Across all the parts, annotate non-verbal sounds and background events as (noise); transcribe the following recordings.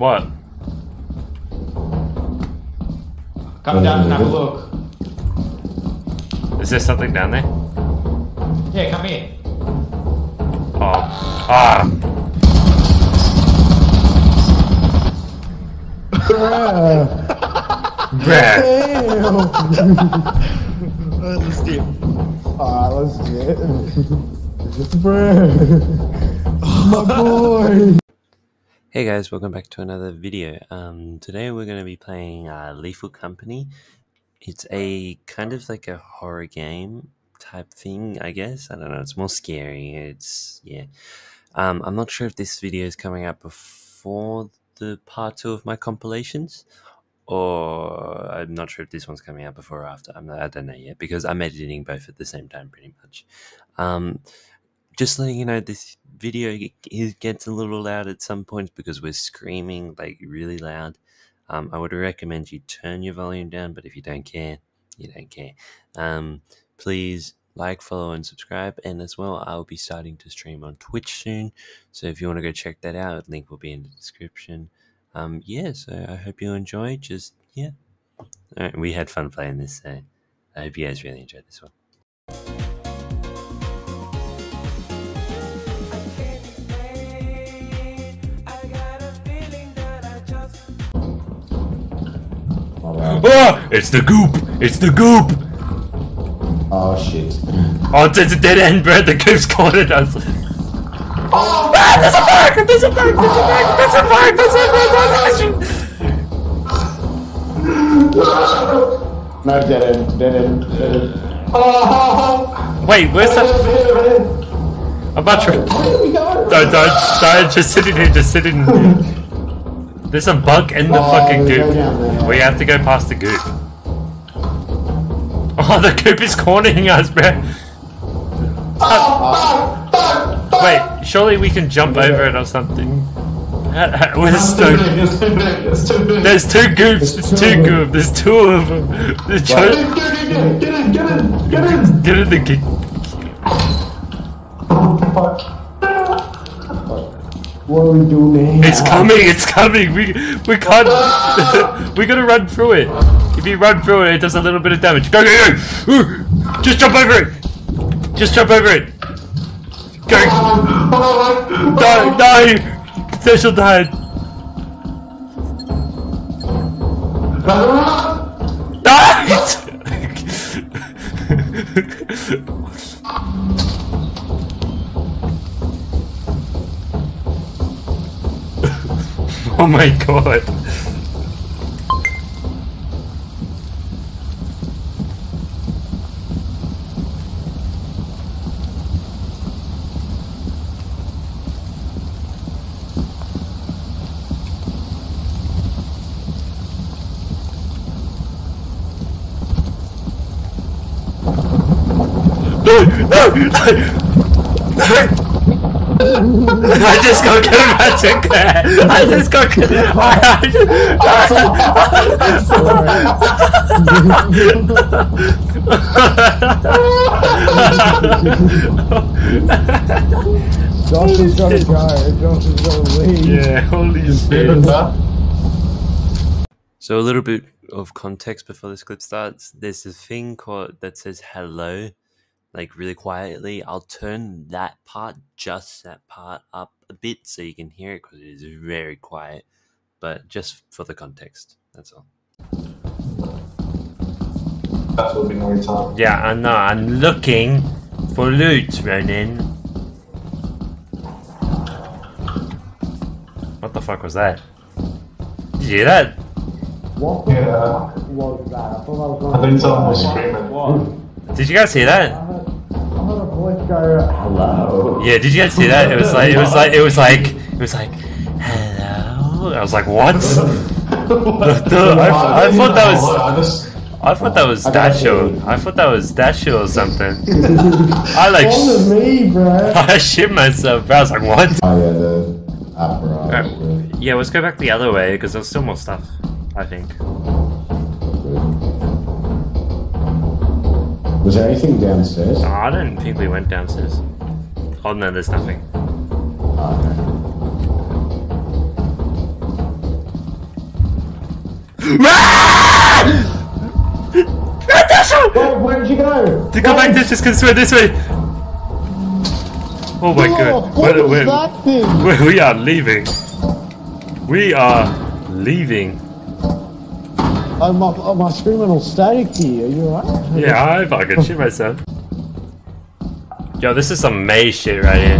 What? Come down and have a look. Is there something down there? Yeah, come here. Oh. Ah! (laughs) Bruh. (laughs) let's do it. Alright, let's do it. (laughs) Bruh. My boy. Hey guys, welcome back to another video. Um, today we're going to be playing uh, Lethal Company. It's a kind of like a horror game type thing, I guess. I don't know. It's more scary. It's yeah. Um, I'm not sure if this video is coming out before the part two of my compilations, or I'm not sure if this one's coming out before or after. I'm I don't know yet because I'm editing both at the same time, pretty much. Um, just letting you know, this video gets a little loud at some points because we're screaming like really loud. Um, I would recommend you turn your volume down, but if you don't care, you don't care. Um, please like, follow, and subscribe. And as well, I'll be starting to stream on Twitch soon. So if you want to go check that out, link will be in the description. Um, yeah, so I hope you enjoy. Just yeah, we had fun playing this. So I hope you guys really enjoyed this one. Ah! It's the goop! It's the goop! Oh shit. Oh, it's, it's a dead end, bro. The goop's cornered us. Ah, there's a bug! There's a bug! There's a bug! There's a bug! There's a bug! There's a bug! No, dead end, dead end, dead end. Wait, where's the... I'm about to... Where do we go? Don't, don't, don't, just sit in here, just sit in here. There's a bug in the Oh, fucking goop. We have to go past the goop. Oh, the goop is cornering us, bro. Wait, surely we can jump over it or something. (laughs) Where's the... There's two goops. There's two goops. There's two of them. There's Right. two... Get in, get in, get in, get in. Get in the goop. What do we do now? It's coming. It's coming. We we can't. (laughs) we gotta run through it. If you run through it, it does a little bit of damage. Go go go! Just jump over it. Just jump over it. Go. No no. Cecil died. Died. Oh my god. No, no, no. I just got magic there. I just got. I Josh is gonna go. Josh is gonna leave. yeah, holy shit. So a little bit of context before this clip starts. There's a thing called that says hello, like really quietly. I'll turn that part, just that part, up a bit so you can hear it because it is very quiet. But just for the context, that's all. That will be no time. Yeah, I know. I'm looking for loot, Ronan. What the fuck was that? Did you hear that? What the Yeah. fuck was that? I thought that was I think someone was screaming. What? Did you guys hear that? I heard, I heard a voice go, hello. Yeah, did you guys hear that? It was like, it was like, it was like, it was like, hello. I was like, what? (laughs) The- the- I, I thought that was, I thought that was gotta. Dasho. I thought that was Dasho or something. (laughs) I like, sh- me, bro. (laughs) I shit myself. Bro. I was like, what? Oh yeah, the. Alright. Uh, yeah, let's go back the other way because there's still more stuff. I think. Was there anything downstairs? No, I don't think we went downstairs. Oh no, there's nothing. Okay. Where, where did you go? To go back this, just this way, this way. Oh my Oh, god. what was wait, that thing? wait, we are leaving. We are leaving. Oh, my, oh, my all static here. Are you alright? Yeah, I fucking shit myself. Yo, this is some maze shit right here.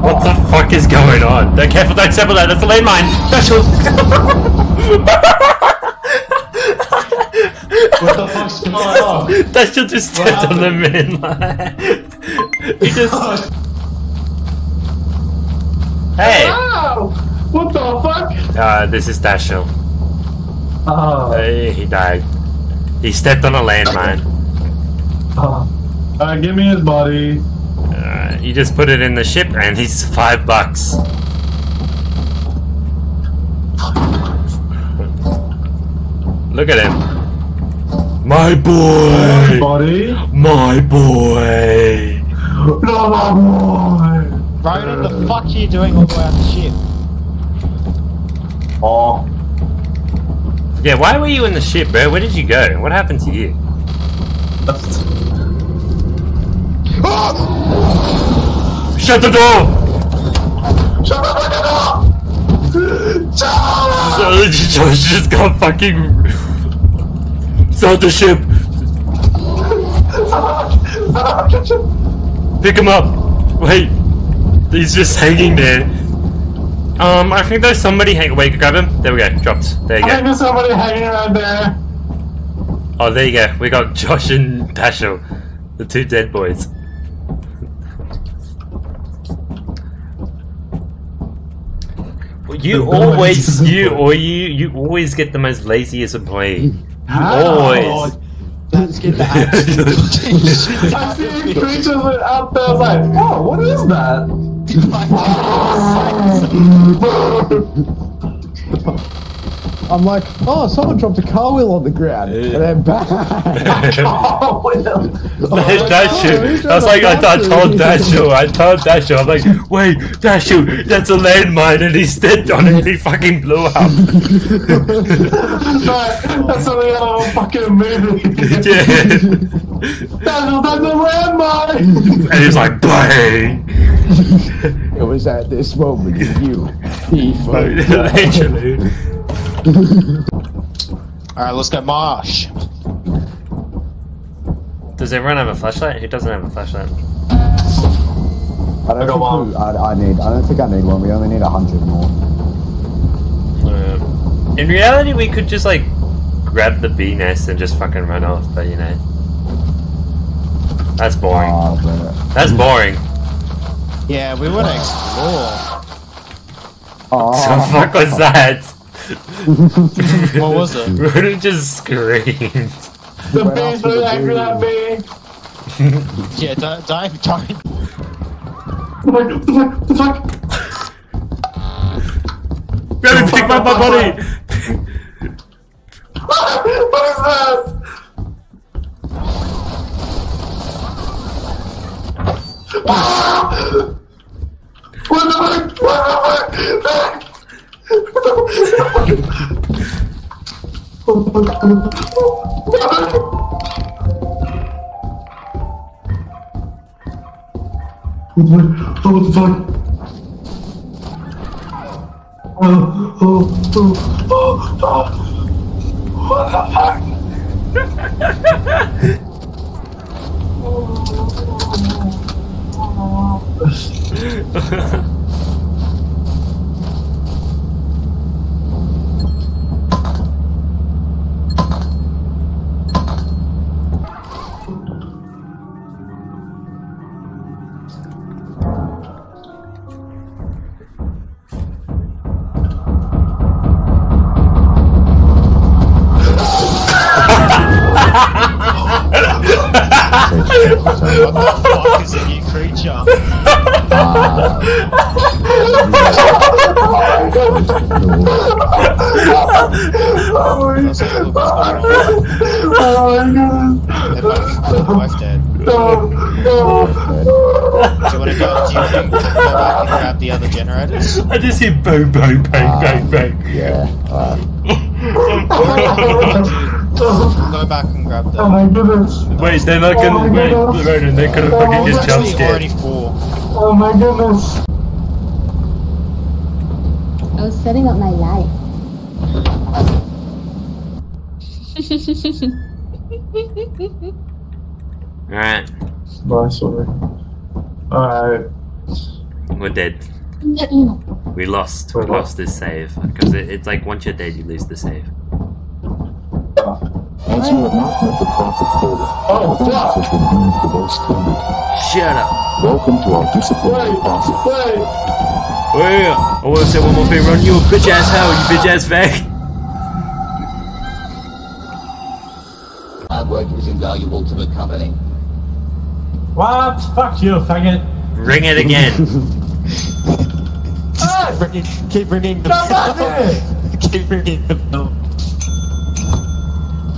What the fuck is going on? Don't careful, don't step on that, that's a landmine! That's What the fuck's going on? That just stepped on the main line. (laughs) he just. Hey! Ow! What the fuck? Uh, this is Dashiell. Oh. Hey, he died. He stepped on a landmine. Uh, give me his body. Uh, you just put it in the ship and he's five bucks. Look at him. My boy! Body? My boy! No, my boy! Ronan, the fuck are you doing all the way on the ship? Oh. Yeah, why were you in the ship, bro? Where did you go? What happened to you? Ah! Shut the door! Shut the fucking door! Shut Josh just got fucking. Start the ship! Pick him up! Wait! He's just hanging there. Um, I think there's somebody hang- wait, grab him. There we go, dropped. There you I think go. there's somebody hanging around there. Oh, there you go. We got Josh and Dashiell. The two dead boys. You always, you or you, you always get the most laziest employee. How? Always. Let's get the axe. I see creatures out there like, oh, what is that? Five seconds. I'm like, oh, someone dropped a car wheel on the ground. And then bang! (laughs) (laughs) (laughs) Oh, well. Dashiell. I was like, I, I told Dashiell, I told Dashiell, I'm like, wait, Dashiell, that's a landmine, and he stepped on it and he fucking blew up. No, that's something out of a fucking movie. yeah. That's, that's a landmine! And he's like, bang! It was at this moment that you, thief. Literally. Alright, let's go March. Does everyone have a flashlight? Who doesn't have a flashlight? I don't got think one. I, I need. I don't think I need one. We only need a hundred more. Um, in reality, we could just like grab the bee nest and just fucking run off, but you know. That's boring. But- That's boring. Yeah, we want to explore. Oh, What the fuck was that? (laughs) What was it? Ronan just screamed. The Went bees after were the angry bee. me. Yeah, don't, don't, don't. What the fuck? What the fuck? What the fuck? Grab me, pick up my body! what is that? What the fuck? What the fuck? What the fuck? Oh? Oh, oh, oh, oh, oh. What the fuck? On. (laughs) Oh my They're both, they're both dead. god. No, Do you want to go? Do you think to go back and grab the other generators? I just hear bang, bang, bang, bang, bang. yeah. Uh, (laughs) Go back and grab that. Oh my goodness. Wait, they're not Oh gonna. my Wait, goodness. Ronan, they could have Oh fucking my just jump Actually, already scared. four. Oh my goodness. I was setting up my life. (laughs) Alright, Nice one. Alright. we're dead. We lost. We lost this save. Because it, it's like once you're dead, you lose the save. As you have not met the proper quota, Oh, fuck. has been deemed below standard. Shut up! Welcome to our disciplinary Wait, process. wait. Wait, I want to say one more thing. Run you a bitch ass hell, you bitch ass fag. Hard work is invaluable to the company. What? Fuck you, faggot. Ring it again. Hey! (laughs) Ah! Keep ringing them. Come back here! (laughs) Keep bringing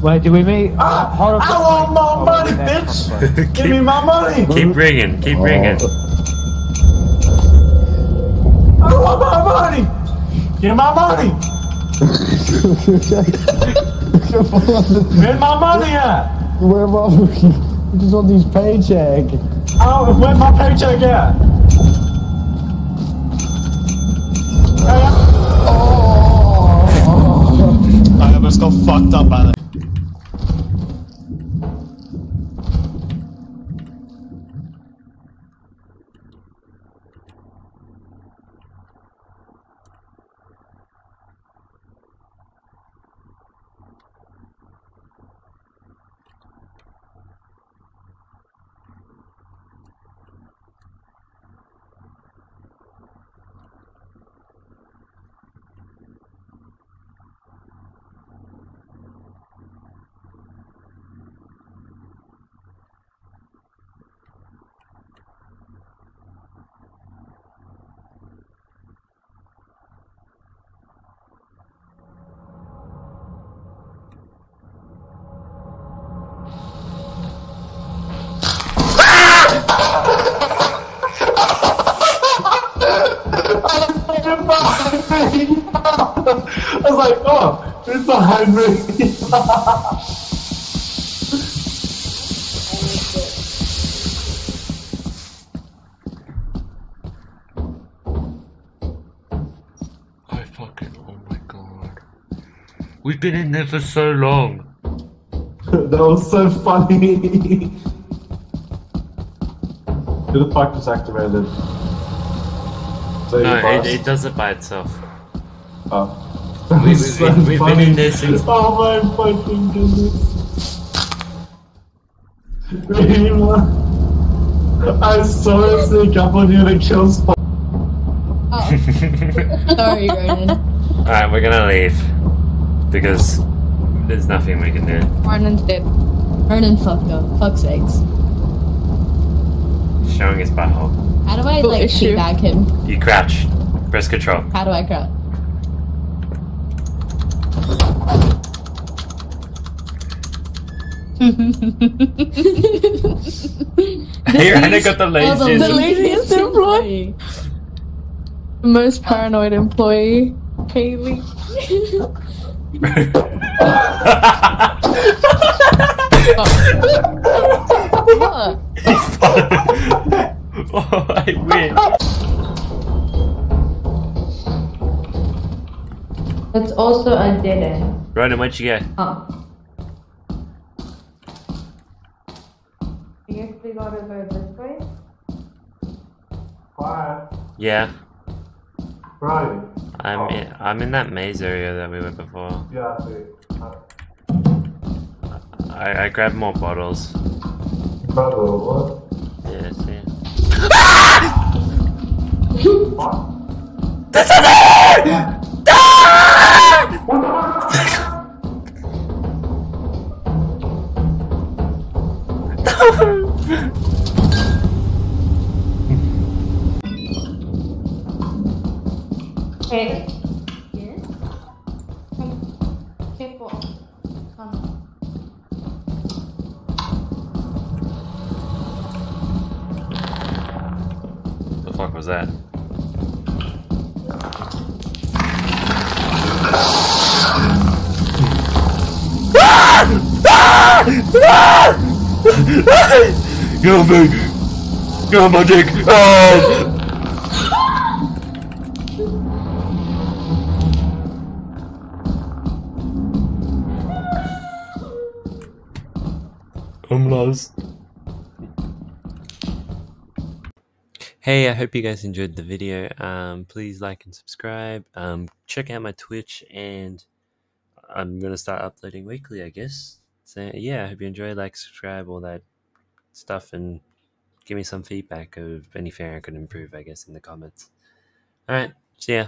them. Wait, do we meet? Ah, hold. I want more money, bitch! (laughs) Give me my money! keep ringing. Keep ringing. I want my money! Give me my money! Where's my money at? Where am I? We just want these paycheck. Oh, where's my paycheck at? I almost got fucked up by that. Like, oh, it's behind me. (laughs) I fucking. Oh my god. We've been in there for so long. (laughs) that was so funny. (laughs) Who the fuck just activated? So No, it, it does it by itself. Oh. We- That was we- so we- we've been in there since- Oh my fucking goodness. Rima, I saw him sneak up on you and kill spot. Oh, (laughs) sorry, Ronan. Alright, we're gonna leave. Because there's nothing we can do. Ronan's dead. Ronan fucked up. Fuck's sakes. Showing his butthole. How do I, Cool like, issue. back him? You crouch. Press control. How do I crouch? Here, and I got the Oh, laziest. The laziest employee. Most paranoid employee. Haley. What? oh, I win. That's also a dead end. Ronan, where'd you get? Oh. Yeah, Right. I'm oh. in, I'm in that maze area that we were before. Yeah, I see. I, I grabbed more bottles. Brother, what? Yeah, see. What? (laughs) That's a ah! (laughs) (laughs) Okay. The fuck was that? Get off me! Get off my dick! Oh! I'm lost. Hey, I hope you guys enjoyed the video. Um, please like and subscribe. Um, check out my Twitch, and I'm gonna start uploading weekly, I guess. So yeah, I hope you enjoy. Like, subscribe, all that stuff, and give me some feedback of anything I could improve, I guess, in the comments. All right, see ya.